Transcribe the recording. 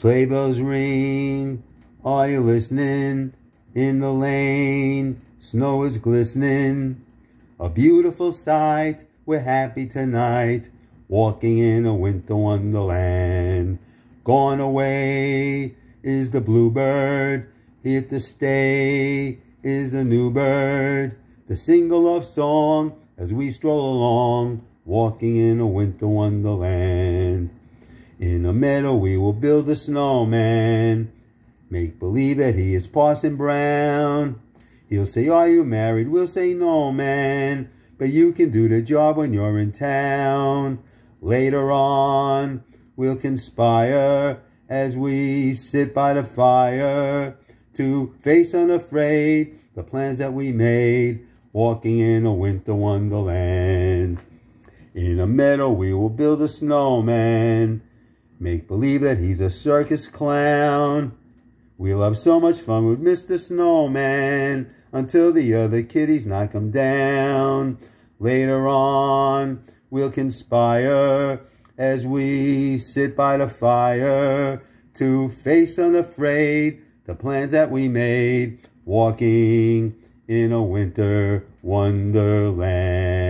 Sleigh bells ring, are you listening? In the lane, snow is glistening. A beautiful sight, we're happy tonight, walking in a winter wonderland. Gone away is the bluebird, here to stay is the new bird. The single of song as we stroll along, walking in a winter wonderland. In a meadow we will build a snowman, make believe that he is Parson Brown. He'll say, are you married? We'll say, no, man. But you can do the job when you're in town. Later on, we'll conspire as we sit by the fire to face unafraid the plans that we made, walking in a winter wonderland. In a meadow, we will build a snowman, make believe that he's a circus clown. We'll have so much fun with Mr. Snowman until the other kitties knock him down. Later on, we'll conspire as we sit by the fire to face unafraid the plans that we made, walking in a winter wonderland.